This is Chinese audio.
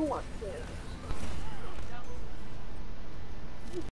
我睡了。